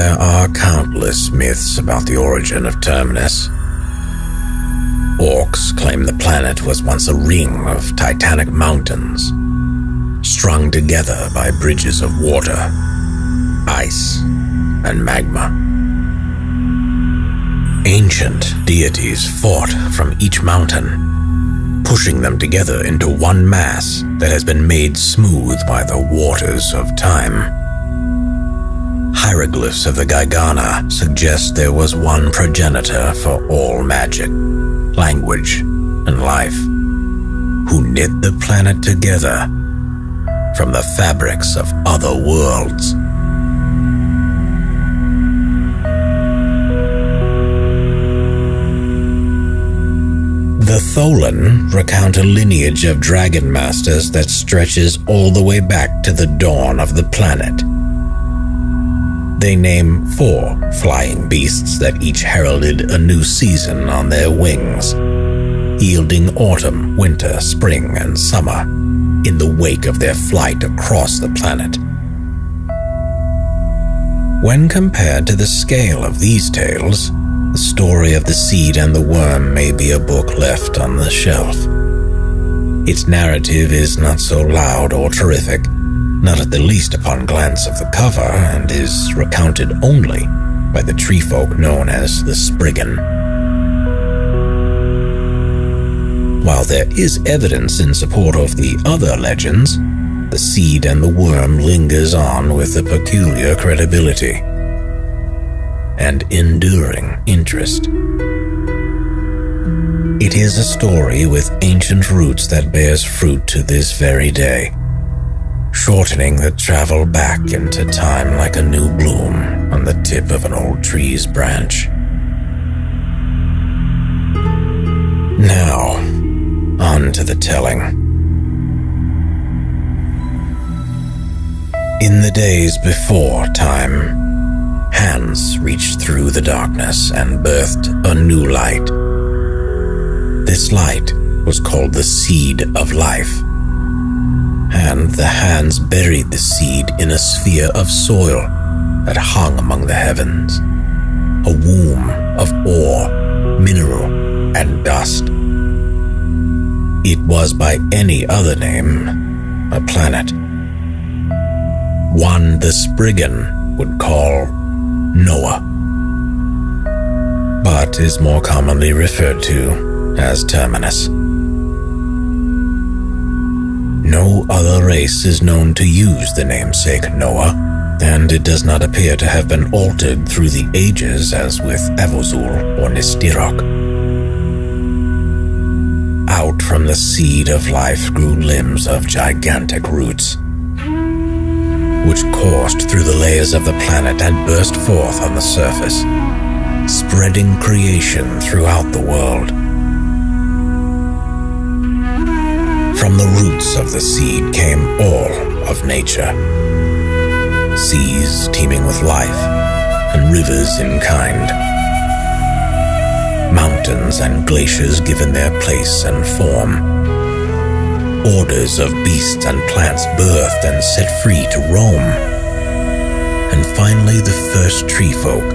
There are countless myths about the origin of Terminus. Orcs claim the planet was once a ring of titanic mountains, strung together by bridges of water, ice, and magma. Ancient deities fought from each mountain, pushing them together into one mass that has been made smooth by the waters of time. Hieroglyphs of the Gaigana suggest there was one progenitor for all magic, language, and life, who knit the planet together from the fabrics of other worlds. The Tholen recount a lineage of dragon masters that stretches all the way back to the dawn of the planet. They name four flying beasts that each heralded a new season on their wings, yielding autumn, winter, spring, and summer in the wake of their flight across the planet. When compared to the scale of these tales, the story of the seed and the wyrm may be a book left on the shelf. Its narrative is not so loud or terrific, not at the least upon glance of the cover, and is recounted only by the tree folk known as the Spriggan. While there is evidence in support of the other legends, the seed and the wyrm lingers on with a peculiar credibility and enduring interest. It is a story with ancient roots that bears fruit to this very day, shortening the travel back into time like a new bloom on the tip of an old tree's branch. Now, on to the telling. In the days before time, hands reached through the darkness and birthed a new light. This light was called the Seed of Life. And the hands buried the seed in a sphere of soil that hung among the heavens, a womb of ore, mineral, and dust. It was by any other name a planet. One the Spriggan would call Noah, but is more commonly referred to as Terminus. No other race is known to use the namesake Noah, and it does not appear to have been altered through the ages as with Evozul or Nistirok. Out from the seed of life grew limbs of gigantic roots which coursed through the layers of the planet and burst forth on the surface, spreading creation throughout the world. From the roots of the seed came all of nature. Seas teeming with life, and rivers in kind. Mountains and glaciers given their place and form orders of beasts and plants birthed and set free to roam. And finally, the first tree folk,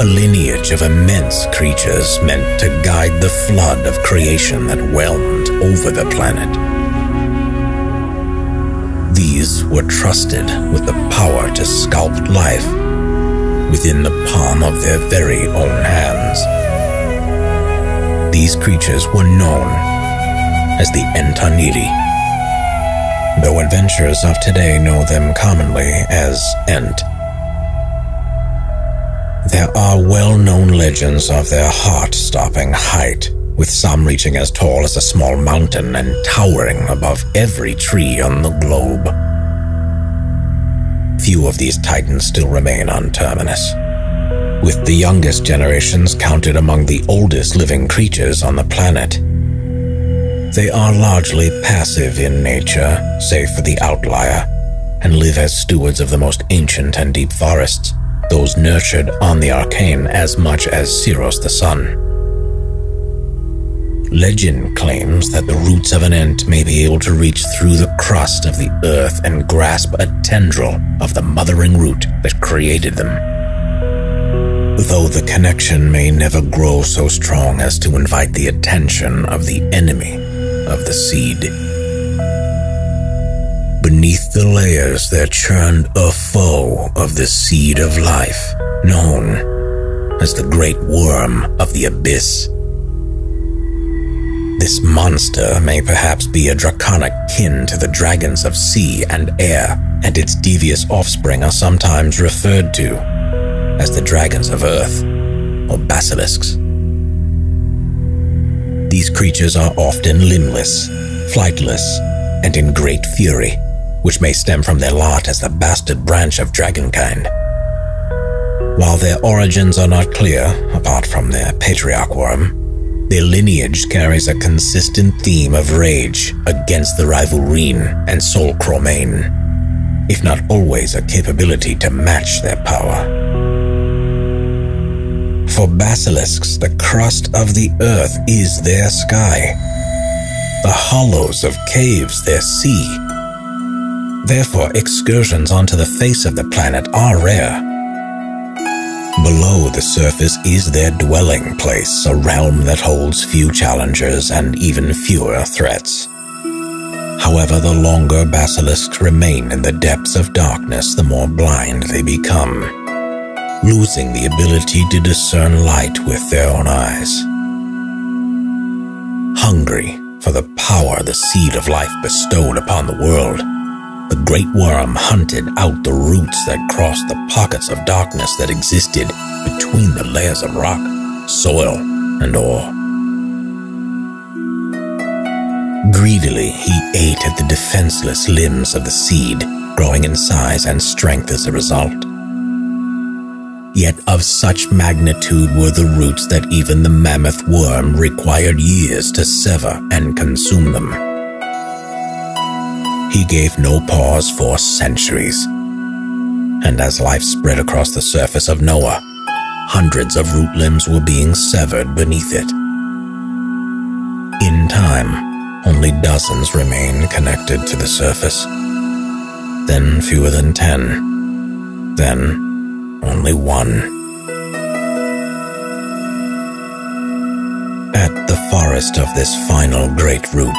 a lineage of immense creatures meant to guide the flood of creation that whelmed over the planet. These were trusted with the power to sculpt life within the palm of their very own hands. These creatures were known as the Entaa'niri, though adventurers of today know them commonly as Ent. There are well known legends of their heart stopping height, with some reaching as tall as a small mountain and towering above every tree on the globe. Few of these titans still remain on Terminus, with the youngest generations counted among the oldest living creatures on the planet. They are largely passive in nature, save for the outlier, and live as stewards of the most ancient and deep forests, those nurtured on the arcane as much as Siros the sun. Legend claims that the roots of an Ent may be able to reach through the crust of the earth and grasp a tendril of the mothering root that created them. Though the connection may never grow so strong as to invite the attention of the enemy of the seed. Beneath the layers there churned a foe of the seed of life, known as the great wyrm of the abyss. This monster may perhaps be a draconic kin to the dragons of sea and air, and its devious offspring are sometimes referred to as the dragons of earth, or basilisks. These creatures are often limbless, flightless, and in great fury, which may stem from their lot as the bastard branch of dragonkind. While their origins are not clear, apart from their patriarch wyrm, their lineage carries a consistent theme of rage against the rival Reen and Sol Cromane, if not always a capability to match their power. For basilisks, the crust of the earth is their sky, the hollows of caves their sea. Therefore, excursions onto the face of the planet are rare Below the surface is their dwelling place, a realm that holds few challengers and even fewer threats. However, the longer basilisks remain in the depths of darkness, the more blind they become, losing the ability to discern light with their own eyes. Hungry for the power the seed of life bestowed upon the world, the great wyrm hunted out the roots that crossed the pockets of darkness that existed between the layers of rock, soil, and ore. Greedily, he ate at the defenseless limbs of the seed, growing in size and strength as a result. Yet of such magnitude were the roots that even the mammoth wyrm required years to sever and consume them. He gave no pause for centuries. And as life spread across the surface of Noah, hundreds of root limbs were being severed beneath it. In time, only dozens remain connected to the surface. Then fewer than ten. Then only one. At the forest of this final great root,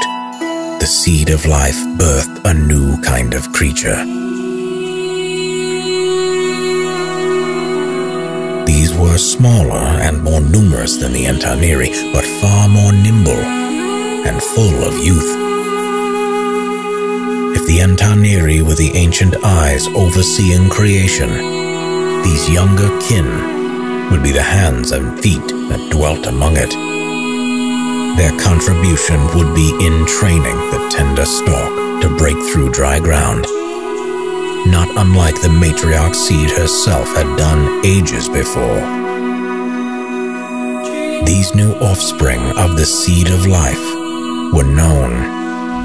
the seed of life birthed a new kind of creature. These were smaller and more numerous than the Entaa'niri, but far more nimble and full of youth. If the Entaa'niri were the ancient eyes overseeing creation, these younger kin would be the hands and feet that dwelt among it. Their contribution would be in training the tender stalk to break through dry ground. Not unlike the matriarch seed herself had done ages before. These new offspring of the seed of life were known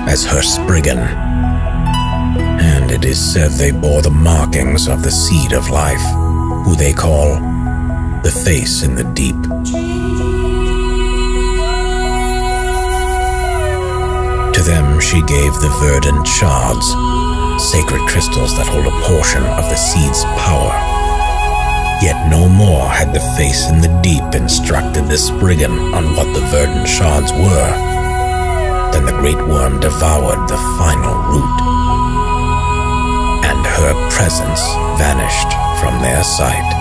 as her Spriggan, and it is said they bore the markings of the seed of life, who they call the face in the deep. To them she gave the verdant shards, sacred crystals that hold a portion of the seed's power. Yet no more had the face in the deep instructed the Spriggan on what the verdant shards were than the great wyrm devoured the final root, and her presence vanished from their sight.